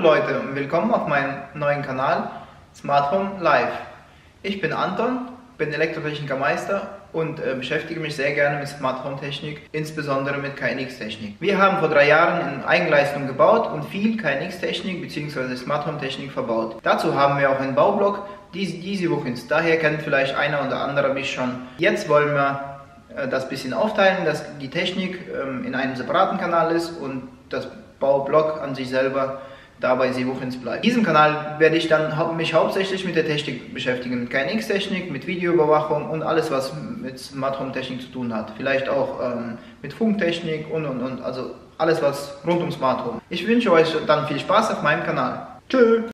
Leute und willkommen auf meinem neuen Kanal Smart Home Live. Ich bin Anton, bin Elektrotechniker-Meister und äh, beschäftige mich sehr gerne mit Smart Home Technik, insbesondere mit KNX-Technik. Wir haben vor drei Jahren in Eigenleistung gebaut und viel KNX-Technik bzw. Smart Home Technik verbaut. Dazu haben wir auch einen Baublock, diese, diese Wuchins. Daher kennt vielleicht einer oder andere mich schon. Jetzt wollen wir äh, das bisschen aufteilen, dass die Technik ähm, in einem separaten Kanal ist und das Baublock an sich selber dabei Seebuchins bleibt. In diesem Kanal werde ich dann mich hauptsächlich mit der Technik beschäftigen, mit KNX-Technik, mit Videoüberwachung und alles, was mit Smart Home Technik zu tun hat. Vielleicht auch ähm, mit Funktechnik und und und, also alles, was rund um Smart Home. Ich wünsche euch dann viel Spaß auf meinem Kanal. Tschüss!